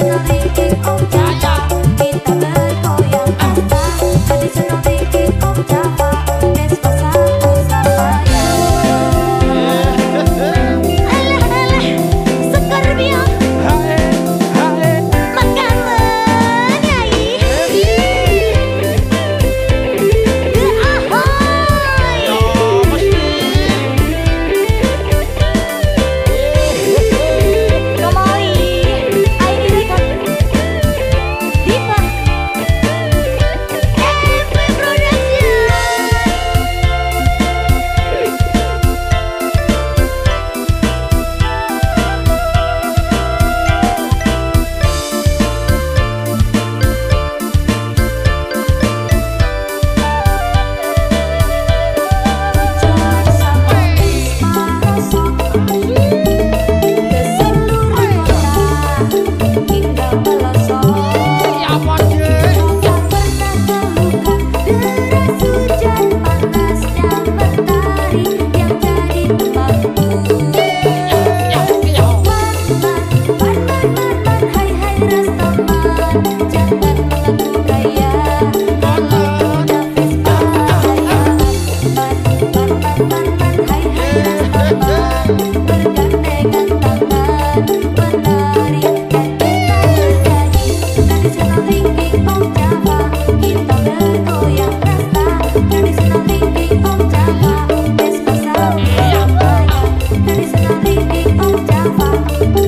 Nadie you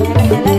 la la la